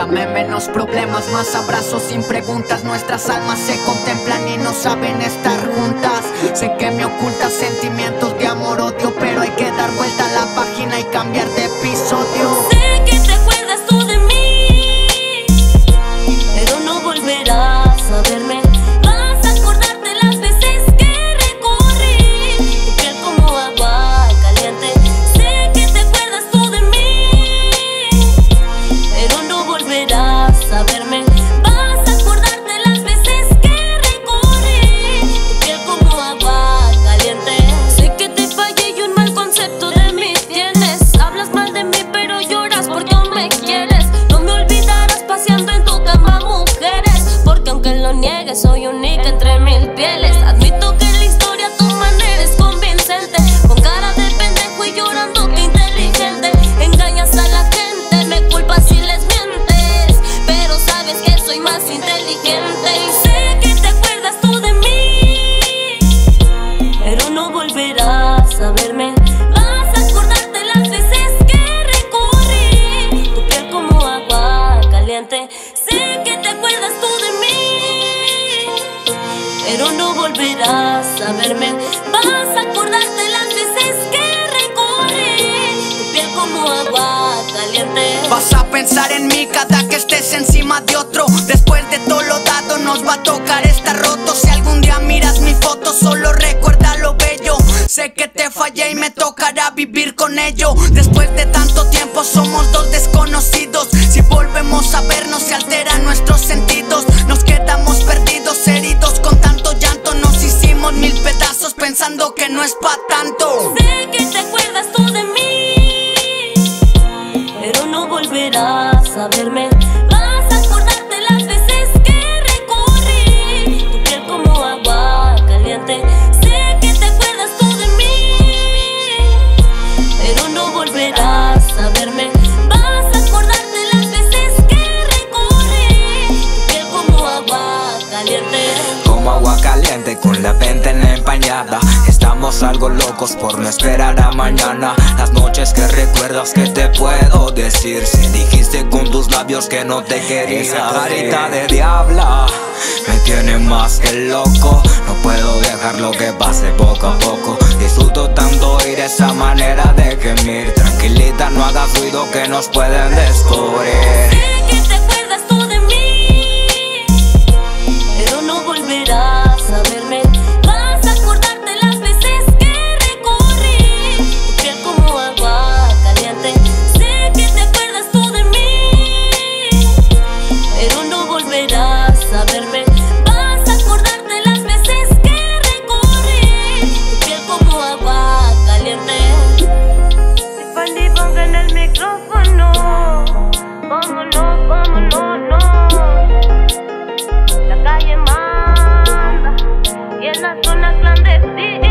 Dame menos problemas, más abrazos sin preguntas. Nuestras almas se contemplan y no saben estar juntas. Sé que me ocultas sentimientos de amor, odio, pero hay que dar vuelta a la página y cambiar de verme. Vas a acordarte las veces que recorrí tu piel como agua caliente. Vas a pensar en mí cada que estés encima de otro. Después de todo lo dado, nos va a tocar estar roto. Si algún día miras mi foto, solo recuerda lo bello. Sé que te fallé y me tocará vivir con ello. Después de tanto tiempo, somos dos desconocidos. Pensando que no es pa' tanto. Sé que te acuerdas tú de mí, pero no volverás a verme. Caliente con la ventana empañada. Estamos algo locos por no esperar a mañana. Las noches que recuerdas que te puedo decir. Si dijiste con tus labios que no te quería. Esa carita de diabla me tiene más que loco. No puedo dejar lo que pase poco a poco. Disfruto tanto ir esa manera de gemir. Tranquilita no hagas ruido que nos pueden descubrir. Sé que te el micrófono. Vámonos, vámonos, no. La calle manda y en la zona clandestina.